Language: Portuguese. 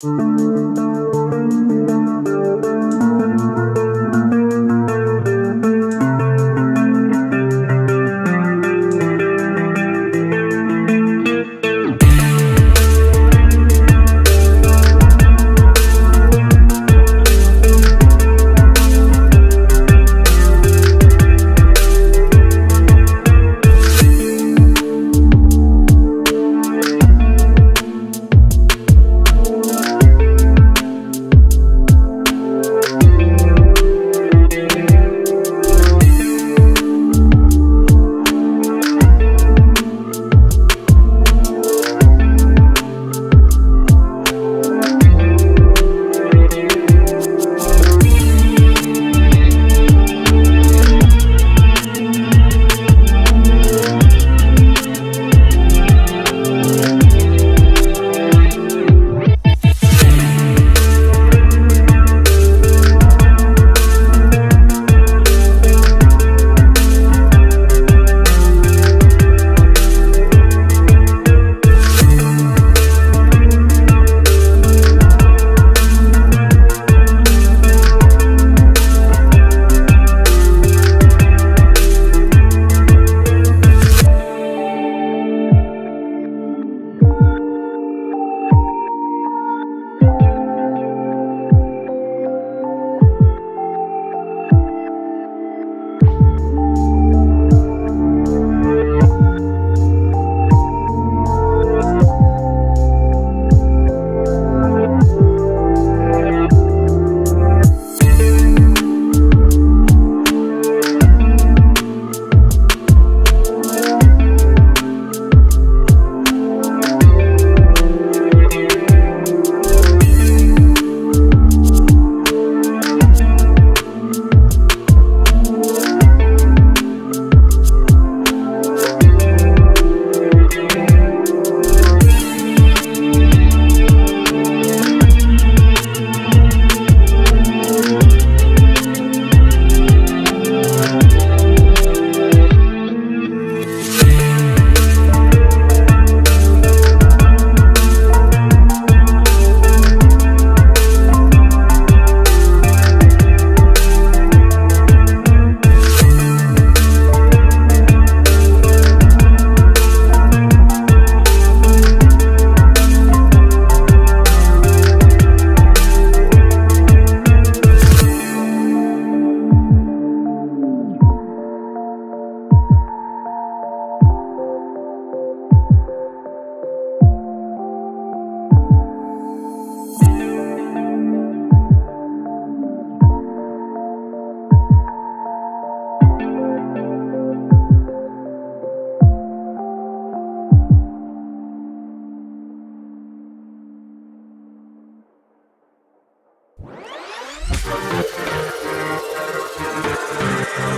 Música